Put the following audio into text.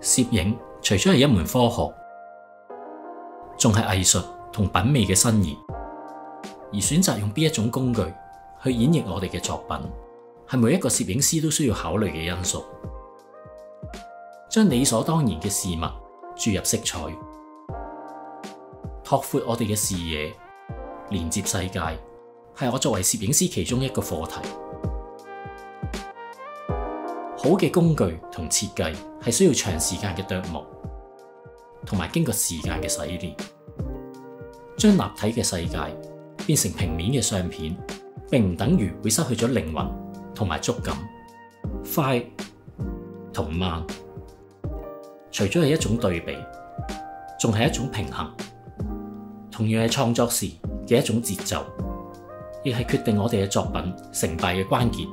摄影除咗系一门科学，仲系艺术同品味嘅新意。而选择用边一种工具去演绎我哋嘅作品，系每一个摄影师都需要考虑嘅因素。将理所当然嘅事物注入色彩，拓阔我哋嘅视野，连接世界，系我作为摄影师其中一个课题。好嘅工具同设计系需要长时间嘅琢磨，同埋经过时间嘅洗练，将立体嘅世界变成平面嘅相片，并唔等于会失去咗灵魂同埋触感。快同慢，除咗系一种对比，仲系一种平衡，同样系创作时嘅一种节奏，亦系决定我哋嘅作品成败嘅关键。